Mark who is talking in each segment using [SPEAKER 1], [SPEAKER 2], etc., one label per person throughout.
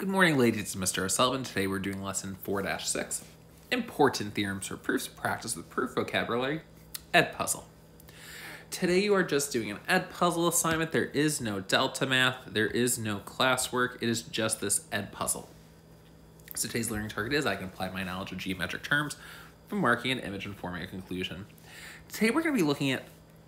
[SPEAKER 1] Good morning, ladies and Mr. O'Sullivan. Today we're doing lesson 4-6, Important Theorems for Proofs, Practice with Proof Vocabulary, Ed Puzzle. Today you are just doing an Ed Puzzle assignment. There is no Delta Math, there is no classwork, it is just this Ed Puzzle. So today's learning target is I can apply my knowledge of geometric terms from marking an image and forming a conclusion. Today we're going to be looking at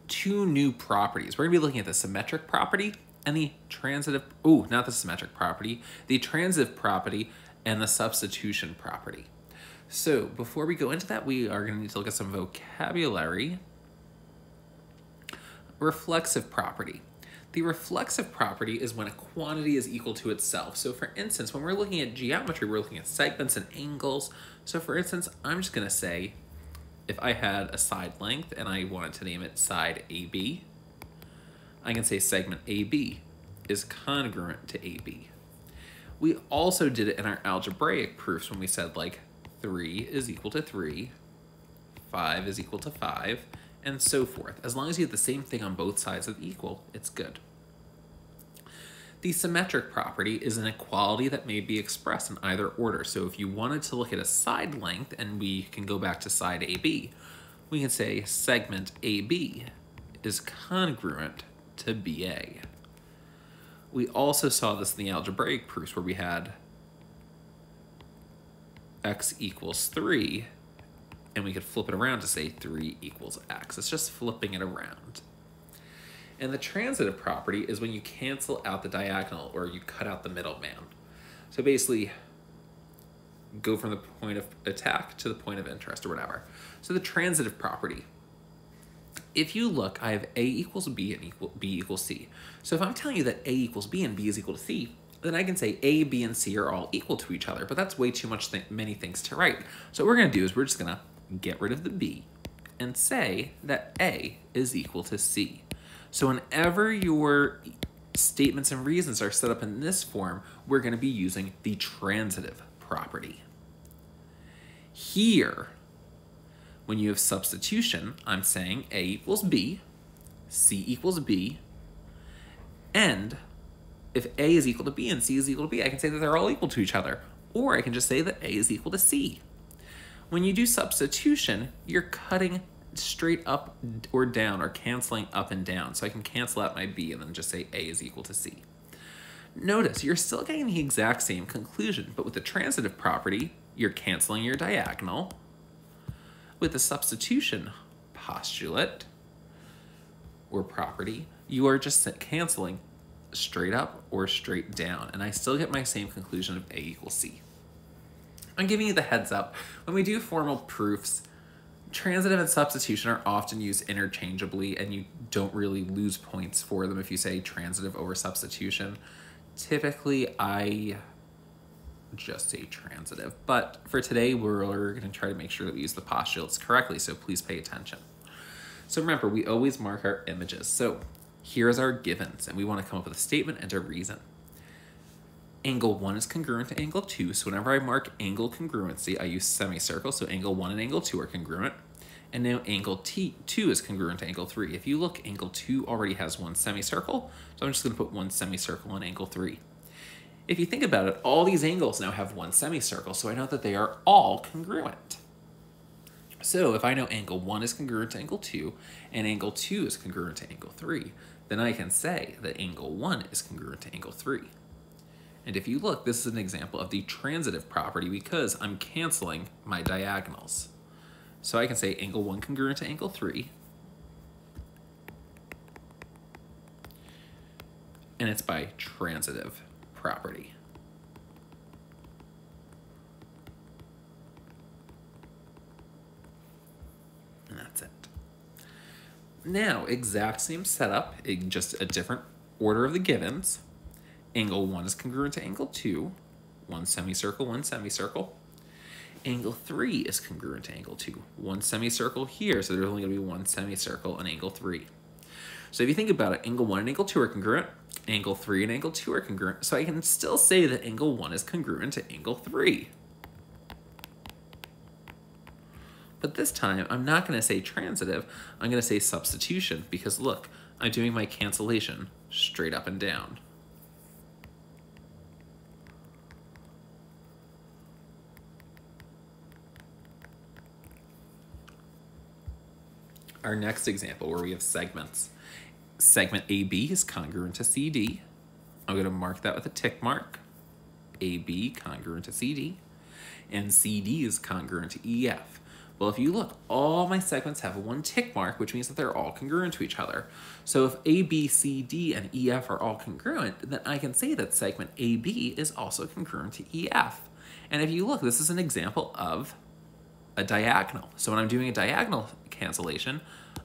[SPEAKER 1] two new properties. We're going to be looking at the symmetric property and the transitive, oh, not the symmetric property, the transitive property and the substitution property. So before we go into that, we are going to need to look at some vocabulary. Reflexive property. The reflexive property is when a quantity is equal to itself. So for instance, when we're looking at geometry, we're looking at segments and angles. So for instance, I'm just going to say if I had a side length and I wanted to name it side AB, I can say segment AB is congruent to AB. We also did it in our algebraic proofs when we said like 3 is equal to 3, 5 is equal to 5, and so forth. As long as you have the same thing on both sides of equal, it's good. The symmetric property is an equality that may be expressed in either order. So if you wanted to look at a side length, and we can go back to side AB, we can say segment AB is congruent to BA. We also saw this in the algebraic proofs where we had x equals 3, and we could flip it around to say 3 equals x. It's just flipping it around. And the transitive property is when you cancel out the diagonal or you cut out the middleman. So basically, go from the point of attack to the point of interest or whatever. So the transitive property if you look, I have A equals B and equal, B equals C. So if I'm telling you that A equals B and B is equal to C, then I can say A, B, and C are all equal to each other, but that's way too much th many things to write. So what we're gonna do is we're just gonna get rid of the B and say that A is equal to C. So whenever your statements and reasons are set up in this form, we're gonna be using the transitive property. Here, when you have substitution, I'm saying A equals B, C equals B, and if A is equal to B and C is equal to B, I can say that they're all equal to each other. Or I can just say that A is equal to C. When you do substitution, you're cutting straight up or down or canceling up and down. So I can cancel out my B and then just say A is equal to C. Notice you're still getting the exact same conclusion, but with the transitive property, you're canceling your diagonal with the substitution postulate or property, you are just canceling straight up or straight down, and I still get my same conclusion of A equals C. I'm giving you the heads up. When we do formal proofs, transitive and substitution are often used interchangeably, and you don't really lose points for them if you say transitive over substitution. Typically, I just say transitive. But for today, we're, going to try to make sure that we use the postulates correctly, so please pay attention. So remember, we always mark our images. So here's our givens, and we want to come up with a statement and a reason. Angle 1 is congruent to angle 2, so whenever I mark angle congruency, I use semicircle, so angle 1 and angle 2 are congruent. And now angle T 2 is congruent to angle 3. If you look, angle 2 already has one semicircle, so I'm just going to put one semicircle on angle 3. If you think about it, all these angles now have one semicircle, so I know that they are all congruent. So if I know angle 1 is congruent to angle 2, and angle 2 is congruent to angle 3, then I can say that angle 1 is congruent to angle 3. And if you look, this is an example of the transitive property because I'm canceling my diagonals. So I can say angle 1 congruent to angle 3, and it's by transitive property. And that's it. Now, exact same setup, just a different order of the givens. Angle 1 is congruent to angle 2, one semicircle, one semicircle. Angle 3 is congruent to angle 2, one semicircle here, so there's only going to be one semicircle on angle 3. So if you think about it, angle 1 and angle 2 are congruent, angle 3 and angle 2 are congruent, so I can still say that angle 1 is congruent to angle 3. But this time, I'm not going to say transitive, I'm going to say substitution, because look, I'm doing my cancellation straight up and down. Our next example where we have segments. Segment AB is congruent to CD. I'm going to mark that with a tick mark. AB congruent to CD. And CD is congruent to EF. Well, if you look, all my segments have one tick mark, which means that they're all congruent to each other. So if A, B, C, D, and EF are all congruent, then I can say that segment AB is also congruent to EF. And if you look, this is an example of a diagonal. So when I'm doing a diagonal cancellation,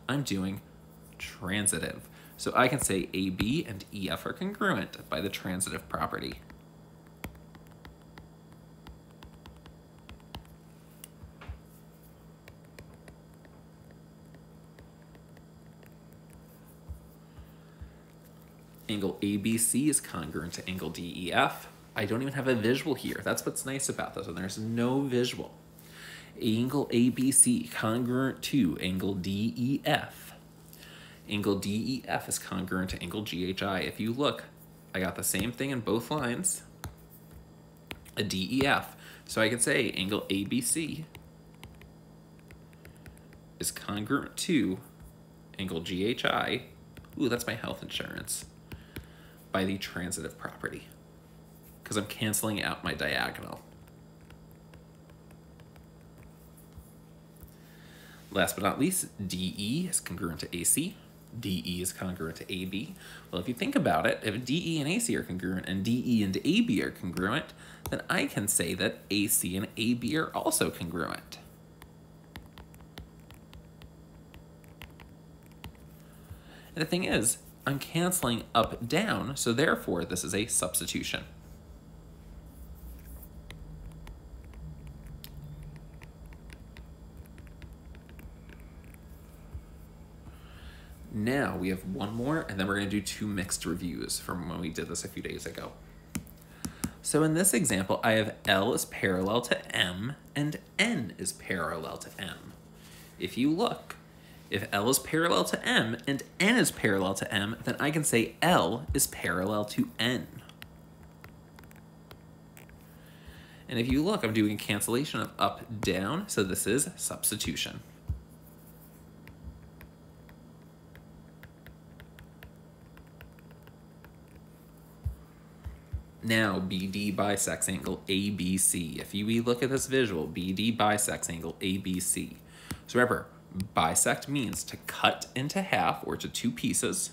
[SPEAKER 1] I'm doing transitive. So I can say AB and EF are congruent by the transitive property. Angle ABC is congruent to angle DEF. I don't even have a visual here. That's what's nice about this, and there's no visual. Angle ABC congruent to angle DEF. Angle DEF is congruent to angle GHI. If you look, I got the same thing in both lines, a DEF. So I can say angle ABC is congruent to angle GHI. Ooh, that's my health insurance by the transitive property because I'm canceling out my diagonal. Last but not least, DE is congruent to AC. DE is congruent to AB. Well, if you think about it, if DE and AC are congruent and DE and AB are congruent, then I can say that AC and AB are also congruent. And the thing is, I'm canceling up down, so therefore this is a substitution. Now we have one more, and then we're to do two mixed reviews from when we did this a few days ago. So in this example, I have L is parallel to M, and N is parallel to M. If you look, if L is parallel to M and N is parallel to M, then I can say L is parallel to N. And if you look, I'm doing a cancellation of up, down, so this is substitution. Now, BD bisects angle ABC. If you look at this visual, BD bisects angle ABC. So remember, Bisect means to cut into half or to two pieces.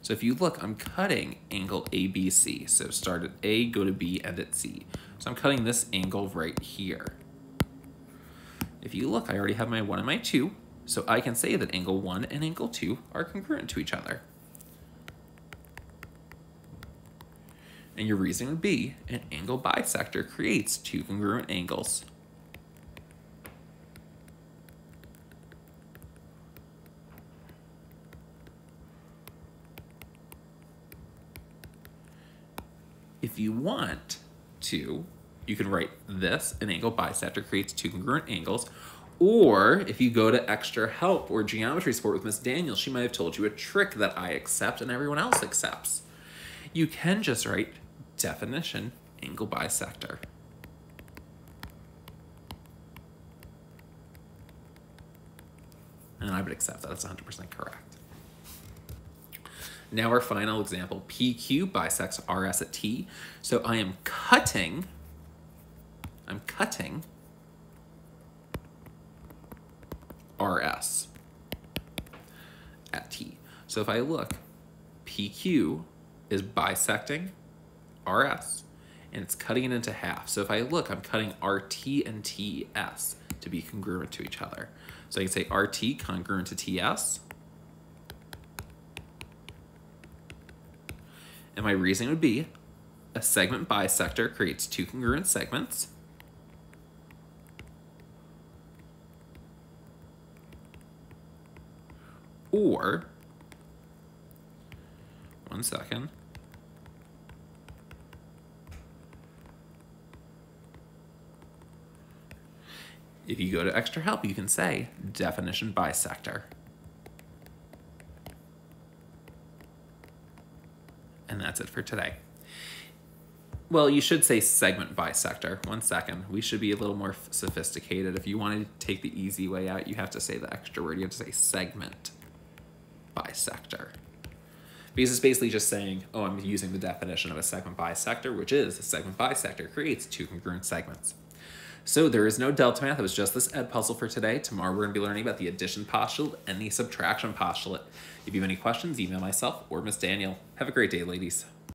[SPEAKER 1] So if you look, I'm cutting angle ABC. So start at A, go to B, end at C. So I'm cutting this angle right here. If you look, I already have my 1 and my 2, so I can say that angle 1 and angle 2 are congruent to each other. And your reason would be an angle bisector creates two congruent angles. If you want to, you can write this, an angle bisector creates two congruent angles, or if you go to extra help or geometry support with Miss Daniel, she might have told you a trick that I accept and everyone else accepts. You can just write definition, angle bisector. And I would accept that. That's 100% correct. Now our final example, PQ bisects RS at T. So I am cutting, I'm cutting RS at T. So if I look, PQ is bisecting RS, and it's cutting it into half. So if I look, I'm cutting RT and TS to be congruent to each other. So I can say RT congruent to TS. And my reasoning would be a segment bisector creates two congruent segments. Or, one second, If you go to extra help, you can say definition bisector. And that's it for today. Well, you should say segment bisector. One second. We should be a little more sophisticated. If you want to take the easy way out, you have to say the extra word. You have to say segment bisector. Because it's basically just saying, oh, I'm using the definition of a segment bisector, which is a segment bisector creates two congruent segments. So there is no delta math. It was just this ed puzzle for today. Tomorrow we're going to be learning about the addition postulate and the subtraction postulate. If you have any questions, email myself or Miss Daniel. Have a great day, ladies.